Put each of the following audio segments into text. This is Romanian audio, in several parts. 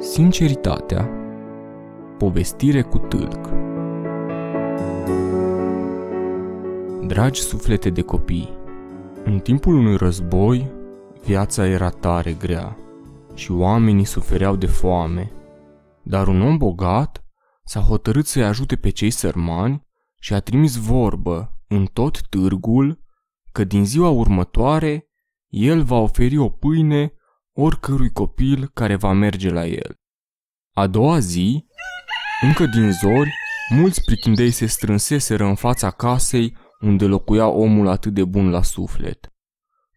Sinceritatea Povestire cu tâlc Dragi suflete de copii, în timpul unui război, viața era tare grea și oamenii sufereau de foame. Dar un om bogat s-a hotărât să-i ajute pe cei sărmani și a trimis vorbă în tot târgul că din ziua următoare el va oferi o pâine oricărui copil care va merge la el. A doua zi, încă din zori, mulți prichindei se strânseseră în fața casei unde locuia omul atât de bun la suflet.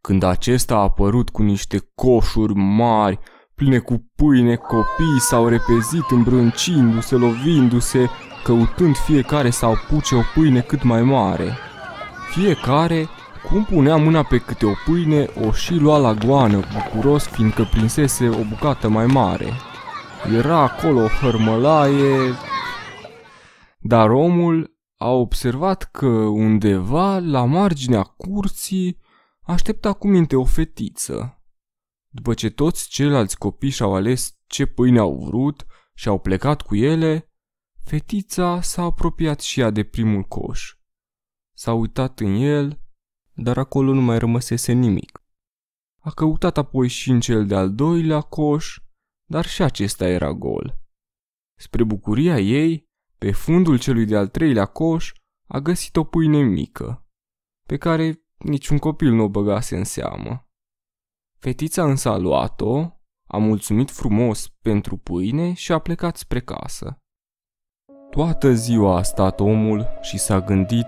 Când acesta a apărut cu niște coșuri mari, pline cu pâine, copiii s-au repezit îmbrâncindu-se, lovindu-se, căutând fiecare să apuce o pâine cât mai mare. Fiecare cum punea mâna pe câte o pâine, o și lua la goană, bucuros, fiindcă prinsese o bucată mai mare. Era acolo o hărmălaie... Dar omul a observat că undeva, la marginea curții, aștepta cu minte o fetiță. După ce toți ceilalți copii și-au ales ce pâine au vrut și au plecat cu ele, fetița s-a apropiat și ea de primul coș. S-a uitat în el dar acolo nu mai rămăsese nimic. A căutat apoi și în cel de-al doilea coș, dar și acesta era gol. Spre bucuria ei, pe fundul celui de-al treilea coș, a găsit o pâine mică, pe care niciun copil nu o băgase în seamă. Fetița însă a luat-o, a mulțumit frumos pentru pâine și a plecat spre casă. Toată ziua a stat omul și s-a gândit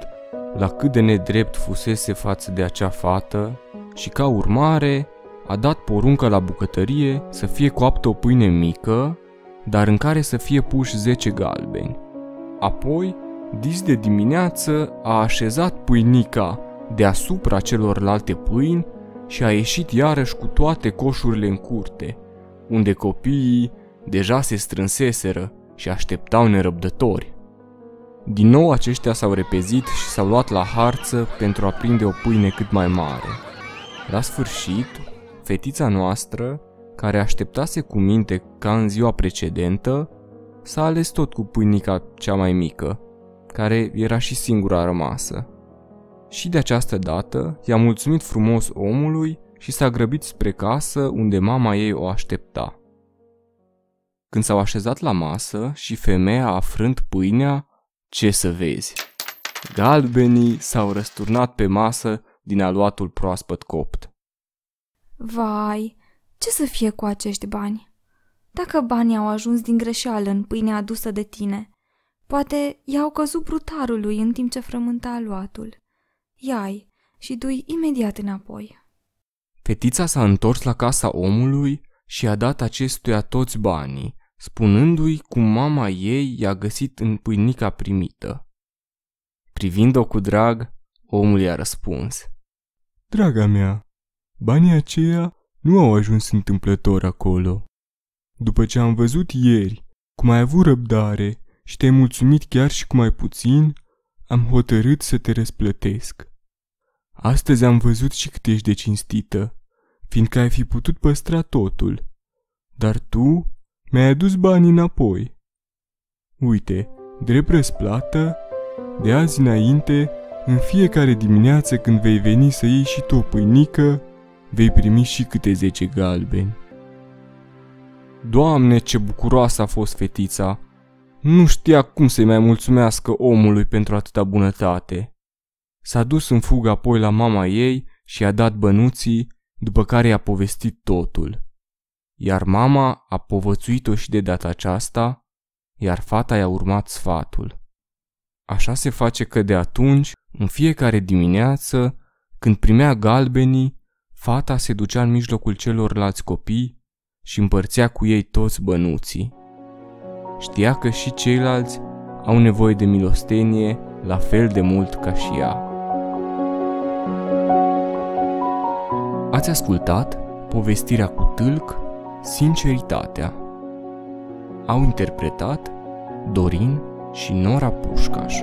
la cât de nedrept fusese față de acea fată și ca urmare a dat poruncă la bucătărie să fie coaptă o pâine mică, dar în care să fie puși 10 galbeni. Apoi, dis de dimineață, a așezat pâinica deasupra celorlalte pâini și a ieșit iarăși cu toate coșurile în curte, unde copiii deja se strânseseră și așteptau nerăbdători. Din nou aceștia s-au repezit și s-au luat la harță pentru a prinde o pâine cât mai mare. La sfârșit, fetița noastră, care așteptase cu minte ca în ziua precedentă, s-a ales tot cu pâinica cea mai mică, care era și singura rămasă. Și de această dată i-a mulțumit frumos omului și s-a grăbit spre casă unde mama ei o aștepta. Când s-au așezat la masă și femeia a frânt pâinea, ce să vezi? Galbenii s-au răsturnat pe masă din aluatul proaspăt copt. Vai, ce să fie cu acești bani? Dacă banii au ajuns din greșeală în pâinea adusă de tine, poate i-au căzut brutarului în timp ce frământa aluatul. Iai și dui imediat înapoi. Fetița s-a întors la casa omului și a dat acestuia toți banii, spunându-i cum mama ei i-a găsit în pâinica primită. Privind-o cu drag, omul i-a răspuns. Draga mea, banii aceia nu au ajuns întâmplător acolo. După ce am văzut ieri cum ai avut răbdare și te-ai mulțumit chiar și cu mai puțin, am hotărât să te răsplătesc. Astăzi am văzut și cât ești de cinstită, fiindcă ai fi putut păstra totul. Dar tu mi-ai adus banii înapoi. Uite, drept răsplată, de azi înainte, în fiecare dimineață când vei veni să iei și tu o pâinică, vei primi și câte zece galbeni. Doamne, ce bucuroasă a fost fetița! Nu știa cum să-i mai mulțumească omului pentru atâta bunătate. S-a dus în fugă apoi la mama ei și i-a dat bănuții, după care i-a povestit totul iar mama a povățuit-o și de data aceasta, iar fata i-a urmat sfatul. Așa se face că de atunci, în fiecare dimineață, când primea galbenii, fata se ducea în mijlocul celorlalți copii și împărțea cu ei toți bănuții. Știa că și ceilalți au nevoie de milostenie la fel de mult ca și ea. Ați ascultat povestirea cu tâlc Sinceritatea Au interpretat Dorin și Nora Pușcaș